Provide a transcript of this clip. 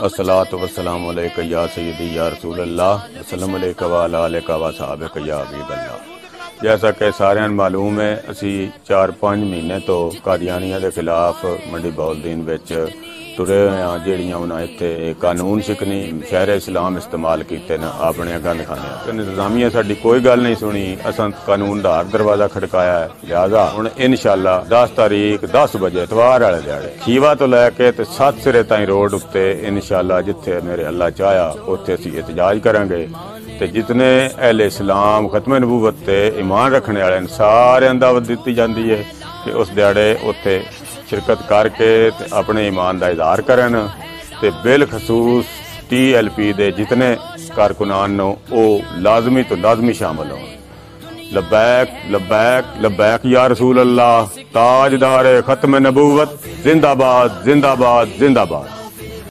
الصلاة والسلام علیکہ یا سیدی یا رسول اللہ وسلم علیکہ وعلا علیکہ وصحابک یا عبید اللہ جیسا کہ ਸਾਰਿਆਂ ਨੂੰ ਮਾਲੂਮ ਹੈ ਅਸੀਂ 4-5 ਮਹੀਨੇ ਤੋਂ ਕਾਦੀਆਨੀਆਂ ਦੇ ਖਿਲਾਫ ਮੰਡੀ ਬੌਲਦੀਨ ਵਿੱਚ ਤੁਰੇ ਹੋਏ ਆ, ਜਿਹੜੀਆਂ ਉਹਨਾਂ ਇੱਥੇ ਕਾਨੂੰਨ ਸਿੱਖਣੀ ਸ਼ਹਿਰ ਇਸਲਾਮ ਇਸਤੇਮਾਲ ਕੀਤੇ ਨੇ ਆਪਣੇ ਗੰਦ ਖਾਣੇ ਤੇ ਨਿਜ਼ਾਮੀਆਂ ਸਾਡੀ ਕੋਈ ਗੱਲ ਨਹੀਂ ਸੁਣੀ, ਅਸਾਂ ਕਾਨੂੰਨ ਦਾ ਹਰ ਦਰਵਾਜ਼ਾ ਖੜਕਾਇਆ ਹੈ, ਲਿਆਜ਼ਾ। ਹੁਣ ਇਨਸ਼ਾਅੱਲਾ 10 ਤਾਰੀਖ 10 ਵਜੇ ਇਤਵਾਰ ਵਾਲੇ ਦਿਹਾੜੇ, ਖੀਵਾ ਤੋਂ ਲੈ ਕੇ ਤੇ ਸੱਤ ਸਿਰੇ ਤਾਈਂ ਰੋਡ ਉੱਤੇ ਇਨਸ਼ਾਅੱਲਾ ਜਿੱਥੇ ਮੇਰੇ ਅੱਲਾ ਚਾਹਿਆ, ਉੱਥੇ ਅਸੀਂ ਇਤਜਾਜ ਕਰਾਂਗੇ। ਤੇ ਜਿਤਨੇ ਅਹਿਲ ਇਸਲਾਮ, ਖਤਮ ਨਬੂਵਤ ਤੇ ਈਮਾਨ ਰੱਖਣ ਵਾਲੇ ਨੇ, ਸਾਰਿਆਂ ਦਾ ਦਾਵਤ ਦਿੱਤੀ ਜਾਂਦੀ ਹੈ ਕਿ ਉਸ ਦਿਹਾੜੇ ਉੱਥੇ ਸ਼ਿਰਕਤ ਕਰਕੇ ਤੇ ਆਪਣੇ ਈਮਾਨ ਦਾ ਇਜ਼ਹਾਰ ਕਰਨ ਤੇ ਬਿਲ ਖਸੂਸ ਟੀਐਲਪੀ ਦੇ ਜਿਤਨੇ ਕਾਰਕੁਨਾਨ ਨੂੰ, ਉਹ ਲਾਜ਼ਮੀ ਤੋਂ ਲਾਜ਼ਮੀ ਸ਼ਾਮਲ ਹੋਣ। ਲਬੈਕ ਲਬੈਕ ਲਬੈਕ ਯਾ ਰਸੂਲ ਅੱਲਾਹ ਤਾਜਦਾਰ ਖਤਮ ਨਬੂਵਤ ਜ਼ਿੰਦਾਬਾਦ ਜ਼ਿੰਦਾਬਾਦ ਜ਼ਿੰਦਾਬਾਦ।